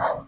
Oh.